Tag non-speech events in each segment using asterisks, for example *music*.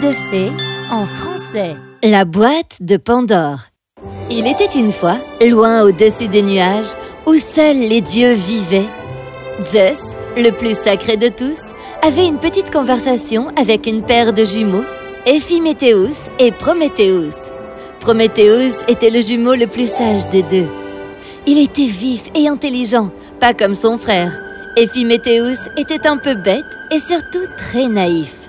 de fées en français. La boîte de Pandore. Il était une fois, loin au-dessus des nuages, où seuls les dieux vivaient. Zeus, le plus sacré de tous, avait une petite conversation avec une paire de jumeaux, Éphiméthéus et Prométhéus. Prométhéus était le jumeau le plus sage des deux. Il était vif et intelligent, pas comme son frère. Éphiméthéus était un peu bête et surtout très naïf.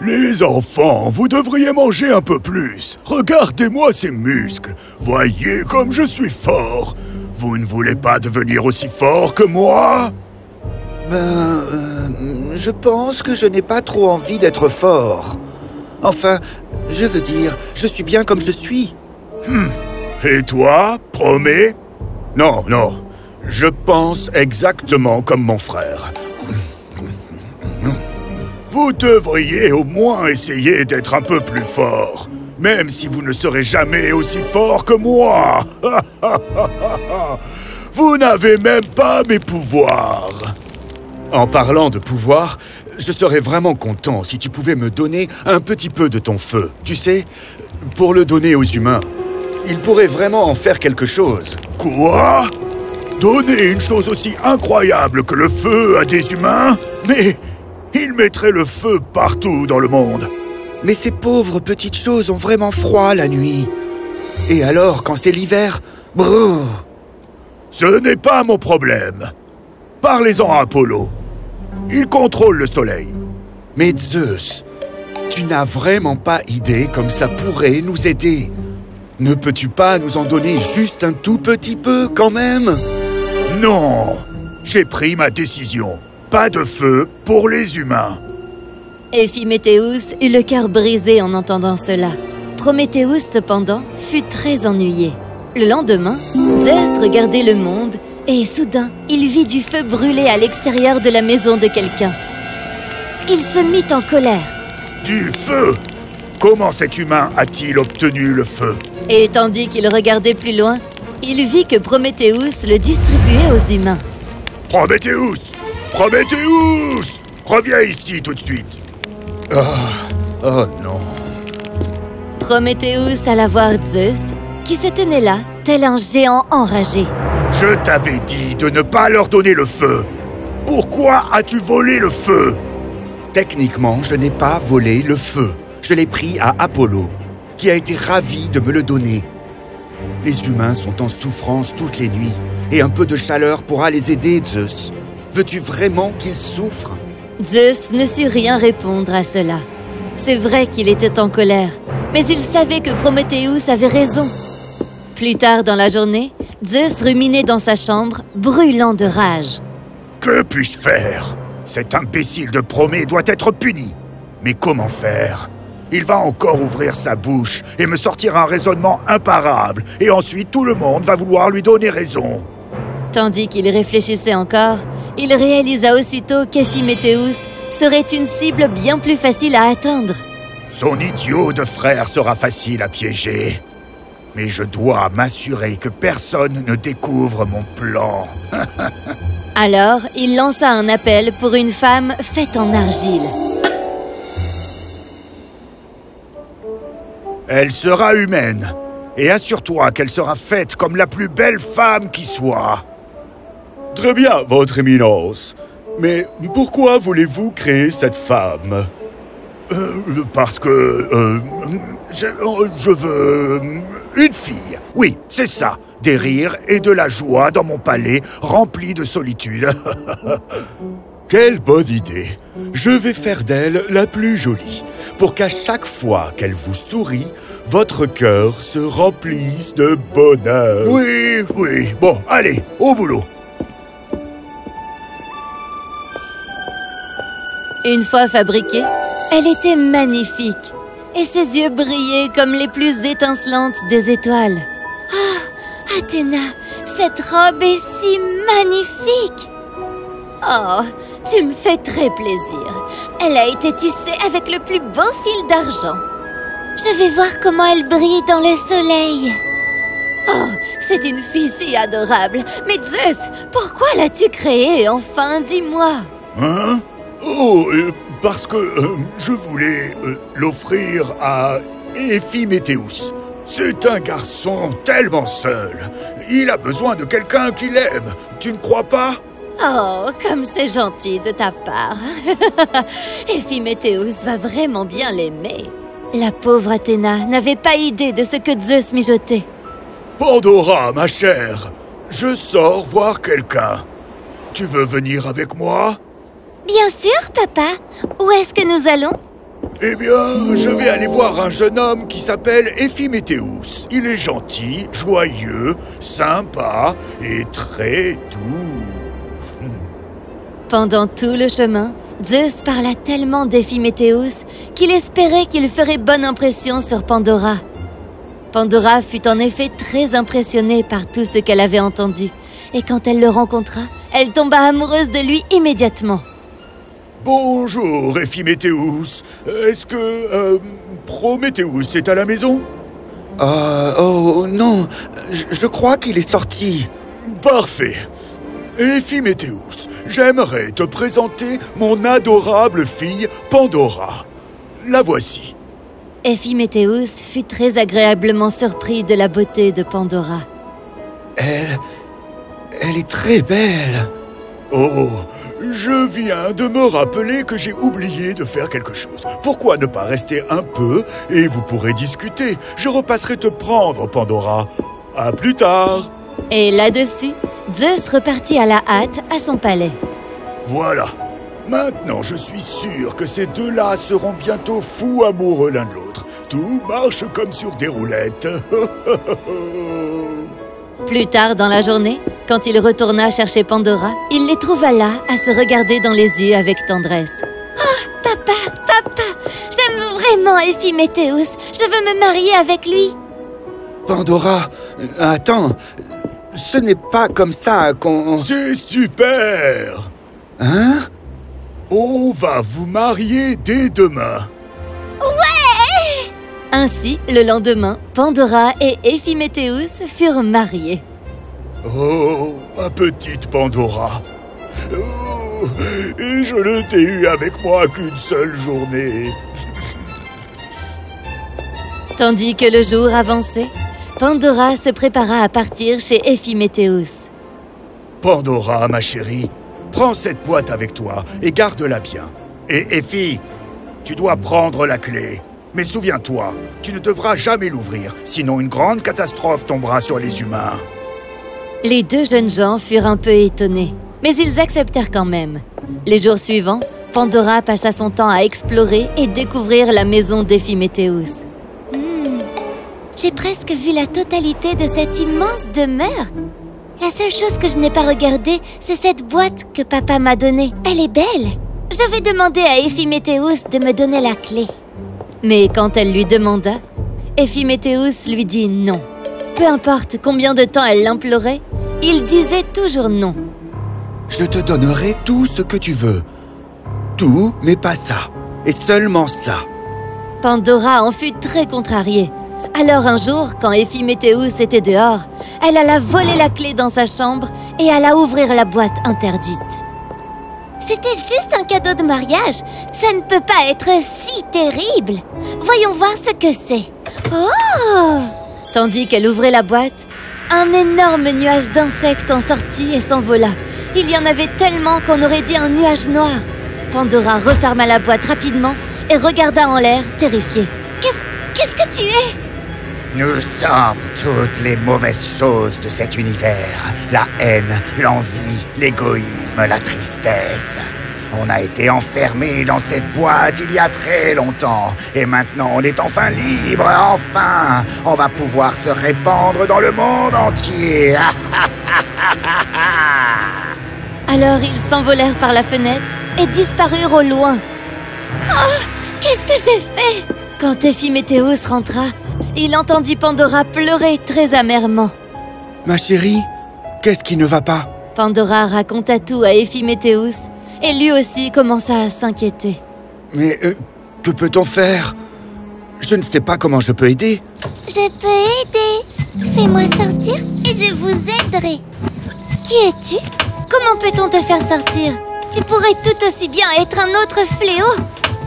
Les enfants, vous devriez manger un peu plus. Regardez-moi ces muscles. Voyez comme je suis fort. Vous ne voulez pas devenir aussi fort que moi? Ben, euh, je pense que je n'ai pas trop envie d'être fort. Enfin, je veux dire, je suis bien comme je suis. Et toi, promets Non, non. Je pense exactement comme mon frère. Vous devriez au moins essayer d'être un peu plus fort, même si vous ne serez jamais aussi fort que moi. *laughs* vous n'avez même pas mes pouvoirs. En parlant de pouvoir, je serais vraiment content si tu pouvais me donner un petit peu de ton feu. Tu sais, pour le donner aux humains. Ils pourraient vraiment en faire quelque chose. Quoi? Donner une chose aussi incroyable que le feu à des humains? Mais ils mettraient le feu partout dans le monde. Mais ces pauvres petites choses ont vraiment froid la nuit. Et alors, quand c'est l'hiver, brrr, Ce n'est pas mon problème. Parlez-en à Apollo. Il contrôle le soleil. Mais Zeus, tu n'as vraiment pas idée comme ça pourrait nous aider. Ne peux-tu pas nous en donner juste un tout petit peu quand même? Non J'ai pris ma décision. Pas de feu pour les humains. Éphiméthéus eut le cœur brisé en entendant cela. Prométhéus, cependant, fut très ennuyé. Le lendemain, Zeus regardait le monde et soudain, il vit du feu brûler à l'extérieur de la maison de quelqu'un. Il se mit en colère Du feu Comment cet humain a-t-il obtenu le feu? Et tandis qu'il regardait plus loin, il vit que Prométhéus le distribuait aux humains. Prométhéus Prométhéus Reviens ici tout de suite. Oh non. Prométhéus alla voir Zeus, qui se tenait là, tel un géant enragé. Je t'avais dit de ne pas leur donner le feu. Pourquoi as-tu volé le feu? Techniquement, je n'ai pas volé le feu. Je l'ai pris à Apollo, qui a été ravi de me le donner. Les humains sont en souffrance toutes les nuits, et un peu de chaleur pourra les aider, Zeus. Veux-tu vraiment qu'ils souffrent Zeus ne sut rien répondre à cela. C'est vrai qu'il était en colère, mais il savait que Prométhéus avait raison. Plus tard dans la journée, Zeus ruminait dans sa chambre, brûlant de rage. Que puis-je faire? Cet imbécile de Promé doit être puni. Mais comment faire? Il va encore ouvrir sa bouche et me sortir un raisonnement imparable, et ensuite tout le monde va vouloir lui donner raison. Tandis qu'il réfléchissait encore, il réalisa aussitôt qu'Éphiméthéus serait une cible bien plus facile à atteindre. Son idiot de frère sera facile à piéger. Mais je dois m'assurer que personne ne découvre mon plan. *laughs* Alors, il lança un appel pour une femme faite en argile. Elle sera humaine. Et assure-toi qu'elle sera faite comme la plus belle femme qui soit. Très bien, votre éminence. Mais pourquoi voulez-vous créer cette femme? Euh, Parce que... euh, je, je veux... Une fille. Oui, c'est ça. Des rires et de la joie dans mon palais rempli de solitude. *laughs* Quelle bonne idée Je vais faire d'elle la plus jolie, pour qu'à chaque fois qu'elle vous sourit, votre cœur se remplisse de bonheur. Oui, oui. Bon, allez, au boulot. Une fois fabriquée, elle était magnifique et ses yeux brillaient comme les plus étincelantes des étoiles. Ah, Athéna, cette robe est si magnifique Oh, tu me fais très plaisir. Elle a été tissée avec le plus beau fil d'argent. Je vais voir comment elle brille dans le soleil. Oh, c'est une fille si adorable. Mais Zeus, pourquoi l'as-tu créée enfin? Dis-moi. Hein? Oh, euh, parce que euh, je voulais euh, l'offrir à Ephiméthéus. C'est un garçon tellement seul. Il a besoin de quelqu'un qui l'aime. Tu ne crois pas? Oh, comme c'est gentil de ta part. *laughs* Ephiméthéus va vraiment bien l'aimer. La pauvre Athéna n'avait pas idée de ce que Zeus mijotait. Pandora, ma chère, je sors voir quelqu'un. Tu veux venir avec moi? Bien sûr, papa. Où est-ce que nous allons Eh bien, je vais aller voir un jeune homme qui s'appelle Ephiméthéus. Il est gentil, joyeux, sympa et très doux. Pendant tout le chemin, Zeus parla tellement d'Ephiméthéus qu'il espérait qu'il ferait bonne impression sur Pandora. Pandora fut en effet très impressionnée par tout ce qu'elle avait entendu, et quand elle le rencontra, elle tomba amoureuse de lui immédiatement. Bonjour, Ephiméthéus. Est-ce que euh, Prométhéus est à la maison? Euh, oh non, je, je crois qu'il est sorti. Parfait. Ephiméthéus, j'aimerais te présenter mon adorable fille Pandora. La voici. Ephiméthéus fut très agréablement surpris de la beauté de Pandora. Elle... Elle est très belle. Oh, je viens de me rappeler que j'ai oublié de faire quelque chose. Pourquoi ne pas rester un peu et vous pourrez discuter Je repasserai te prendre, Pandora. À plus tard. Et là-dessus, Zeus repartit à la hâte à son palais. Voilà. Maintenant, je suis sûr que ces deux-là seront bientôt fous amoureux l'un de l'autre. Tout marche comme sur des roulettes. *laughs* Plus tard dans la journée, quand il retourna chercher Pandora, il les trouva là à se regarder dans les yeux avec tendresse. Oh, papa, papa, j'aime vraiment Ephiméthéus. Je veux me marier avec lui. Pandora, attends, ce n'est pas comme ça qu'on... C'est super Hein? On va vous marier dès demain. Ainsi, le lendemain, Pandora et Ephiméthéus furent mariés. Oh, ma petite Pandora. Oh, et je ne t'ai eu avec moi qu'une seule journée. Tandis que le jour avançait, Pandora se prépara à partir chez Ephiméthéus. Pandora, ma chérie, prends cette boîte avec toi et garde-la bien. Et Effie, tu dois prendre la clé. Mais souviens-toi, tu ne devras jamais l'ouvrir, sinon une grande catastrophe tombera sur les humains. Les deux jeunes gens furent un peu étonnés, mais ils acceptèrent quand même. Les jours suivants, Pandora passa son temps à explorer et découvrir la maison d'Ephiméthéus. Hmm, J'ai presque vu la totalité de cette immense demeure. La seule chose que je n'ai pas regardée, c'est cette boîte que papa m'a donnée. Elle est belle. Je vais demander à Ephiméthéus de me donner la clé. Mais quand elle lui demanda, Ephiméthéus lui dit non. Peu importe combien de temps elle l'implorait, il disait toujours non. Je te donnerai tout ce que tu veux. Tout, mais pas ça. Et seulement ça. Pandora en fut très contrariée. Alors un jour, quand Ephiméthéus était dehors, elle alla voler la clé dans sa chambre et alla ouvrir la boîte interdite. C'était juste un cadeau de mariage. Ça ne peut pas être si terrible. Voyons voir ce que c'est. Oh Tandis qu'elle ouvrait la boîte, un énorme nuage d'insectes en sortit et s'envola. Il y en avait tellement qu'on aurait dit un nuage noir. Pandora referma la boîte rapidement et regarda en l'air, terrifiée. Qu'est-ce que tu es? Nous sommes toutes les mauvaises choses de cet univers. La haine, l'envie, l'égoïsme, la tristesse. On a été enfermés dans cette boîte il y a très longtemps. Et maintenant on est enfin libre, enfin On va pouvoir se répandre dans le monde entier. *laughs* Alors ils s'envolèrent par la fenêtre et disparurent au loin. Oh Qu'est-ce que j'ai fait? Quand Ephiméthéus rentra, il entendit Pandora pleurer très amèrement. Ma chérie, qu'est-ce qui ne va pas? Pandora raconta tout à Ephiméthéus et lui aussi commença à s'inquiéter. Mais euh, que peut-on faire? Je ne sais pas comment je peux aider. Je peux aider. Fais-moi sortir et je vous aiderai. Qui es-tu? Comment peut-on te faire sortir? Tu pourrais tout aussi bien être un autre fléau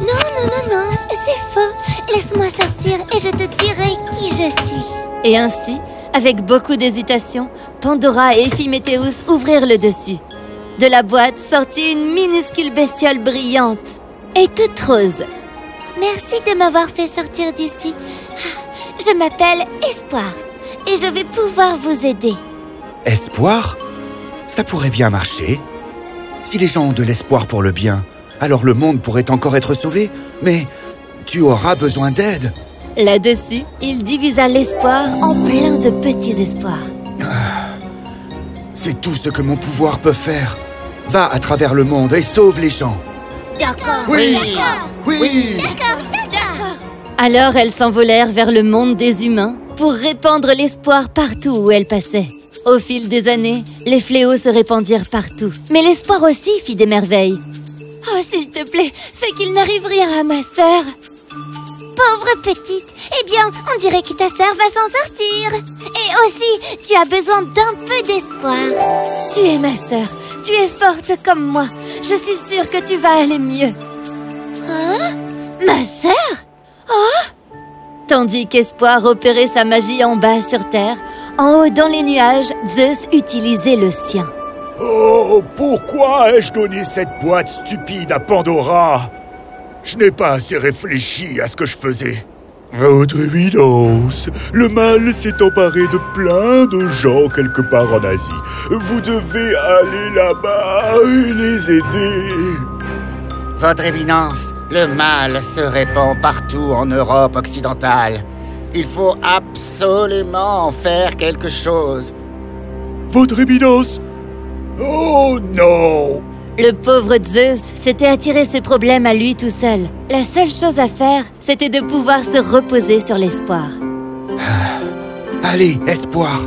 Non, non, non, non, c'est faux Laisse-moi sortir et je te dirai qui je suis Et ainsi, avec beaucoup d'hésitation, Pandora et Ephiméthéus ouvrirent le dessus. De la boîte sortit une minuscule bestiole brillante et toute rose. Merci de m'avoir fait sortir d'ici. Je m'appelle Espoir et je vais pouvoir vous aider. Espoir? Ça pourrait bien marcher. Si les gens ont de l'espoir pour le bien, alors le monde pourrait encore être sauvé. Mais tu auras besoin d'aide. Là-dessus, il divisa l'espoir en plein de petits espoirs. C'est tout ce que mon pouvoir peut faire. Va à travers le monde et sauve les gens. D'accord. Oui. D'accord. Oui D'accord. D'accord. Alors elles s'envolèrent vers le monde des humains pour répandre l'espoir partout où elles passaient. Au fil des années, les fléaux se répandirent partout. Mais l'espoir aussi fit des merveilles. Oh, s'il te plaît, fais qu'il n'arrive rien à ma sœur. Pauvre petite, eh bien, on dirait que ta sœur va s'en sortir. Et aussi, tu as besoin d'un peu d'espoir. Tu es ma sœur, tu es forte comme moi. Je suis sûre que tu vas aller mieux. Hein? Ma sœur? Oh? Tandis qu'Espoir opérait sa magie en bas sur Terre, en haut dans les nuages, Zeus utilisait le sien. Oh, pourquoi ai-je donné cette boîte stupide à Pandora? Je n'ai pas assez réfléchi à ce que je faisais. Votre éminence, le mal s'est emparé de plein de gens quelque part en Asie. Vous devez aller là-bas et les aider. Votre éminence, le mal se répand partout en Europe occidentale. Il faut absolument en faire quelque chose. Votre éminence Oh non Le pauvre Zeus s'était attiré ses problèmes à lui tout seul. La seule chose à faire, c'était de pouvoir se reposer sur l'espoir. Allez, Espoir